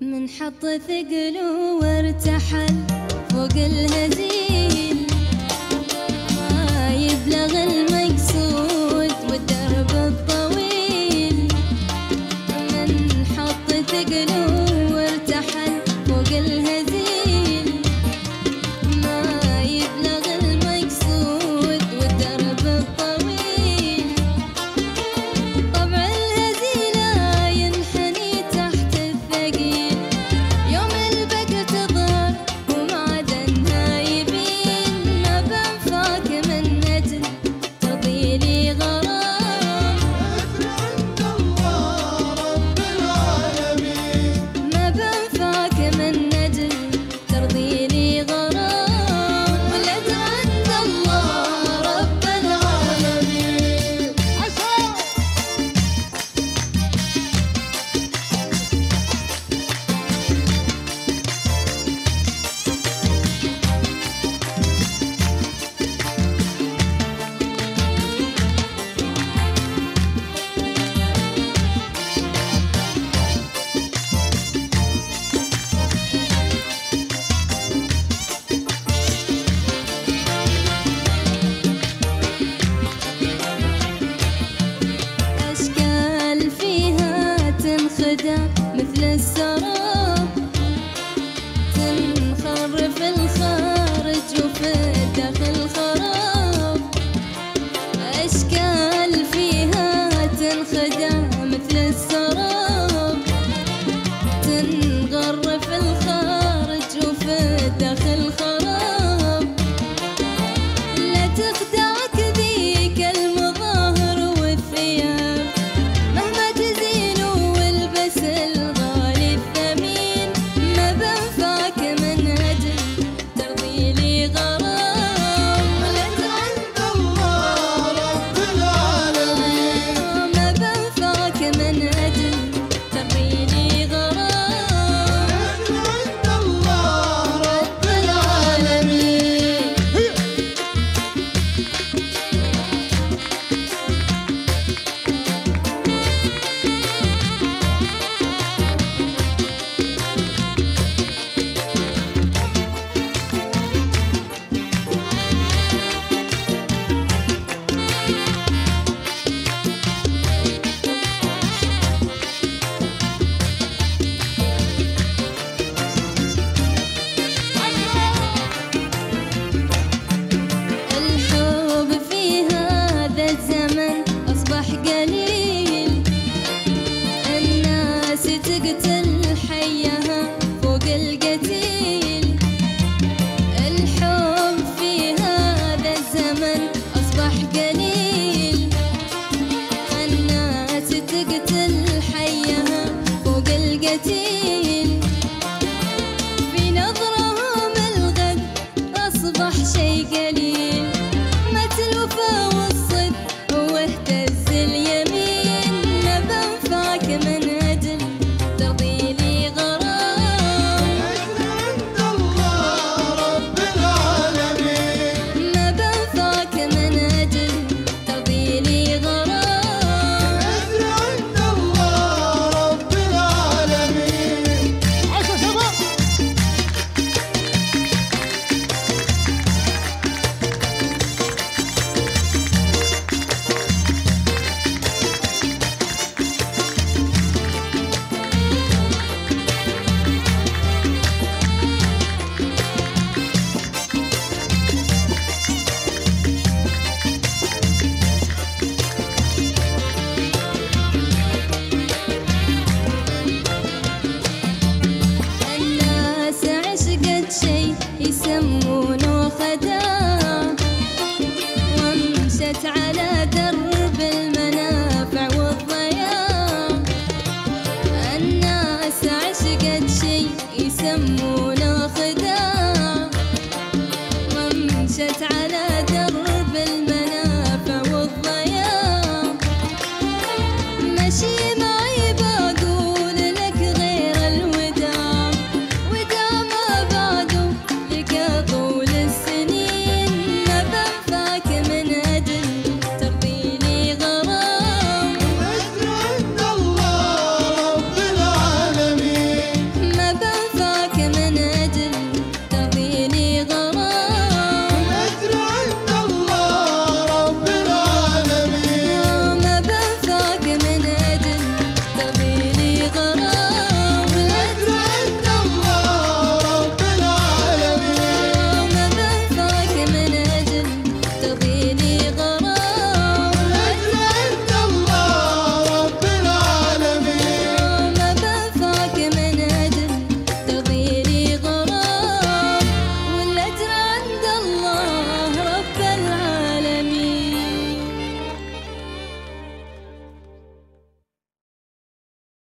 من حط ثقله وارتحل فوق الهزيل sun.